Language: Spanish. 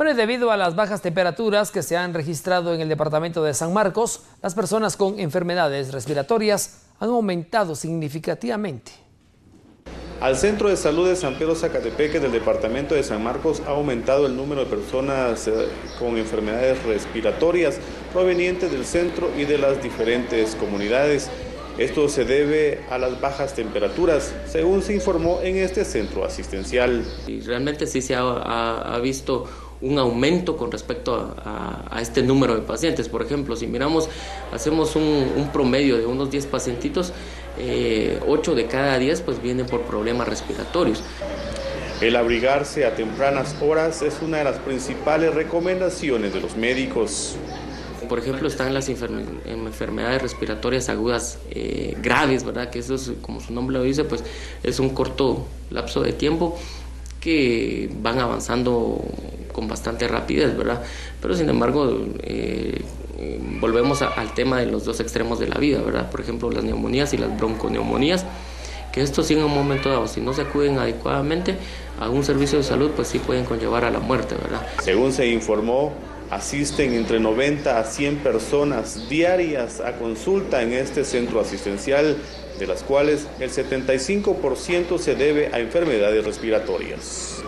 Bueno, y debido a las bajas temperaturas que se han registrado en el departamento de San Marcos, las personas con enfermedades respiratorias han aumentado significativamente. Al Centro de Salud de San Pedro Zacatepeque del Departamento de San Marcos ha aumentado el número de personas eh, con enfermedades respiratorias provenientes del centro y de las diferentes comunidades. Esto se debe a las bajas temperaturas, según se informó en este centro asistencial. Y realmente sí se ha, visto un aumento con respecto a, este número de pacientes. Por ejemplo, si miramos, hacemos un, promedio de unos 10 pacientitos, 8 eh, de cada 10 pues vienen por problemas respiratorios. El abrigarse a tempranas horas es una de las principales recomendaciones de los médicos. Por ejemplo, están las enfermedades respiratorias agudas eh, graves, ¿verdad? Que eso es, como su nombre lo dice, pues es un corto lapso de tiempo que van avanzando con bastante rapidez, ¿verdad? Pero sin embargo, eh, volvemos al tema de los dos extremos de la vida, ¿verdad? Por ejemplo, las neumonías y las bronconeumonías, que esto sí en un momento dado, si no se acuden adecuadamente a un servicio de salud, pues sí pueden conllevar a la muerte, ¿verdad? Según se informó, asisten entre 90 a 100 personas diarias a consulta en este centro asistencial, de las cuales el 75% se debe a enfermedades respiratorias.